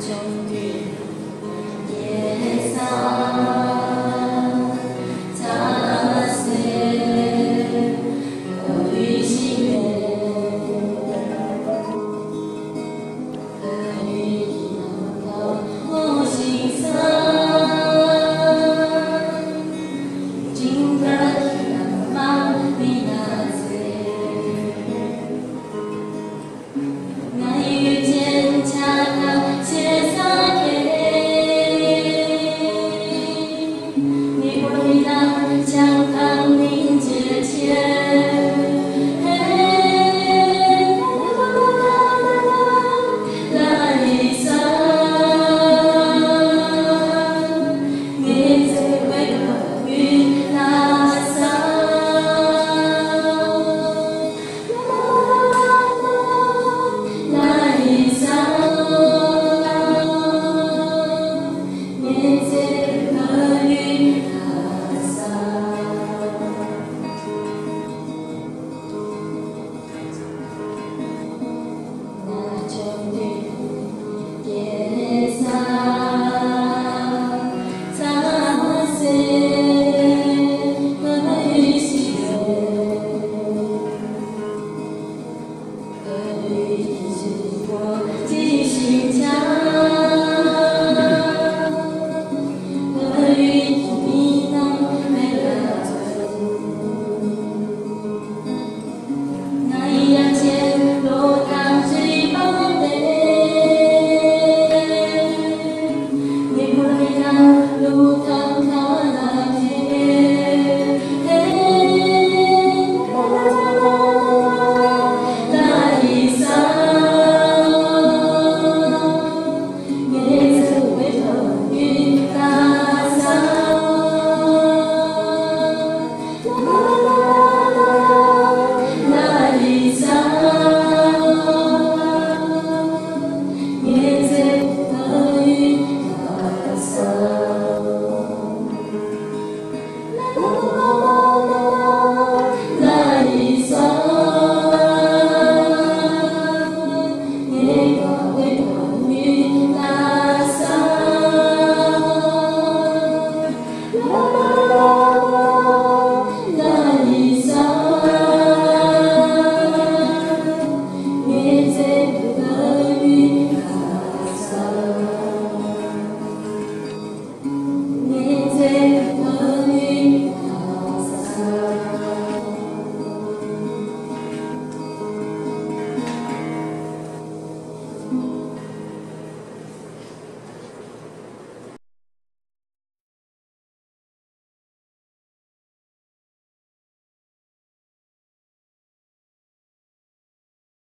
兄弟姐妹心跳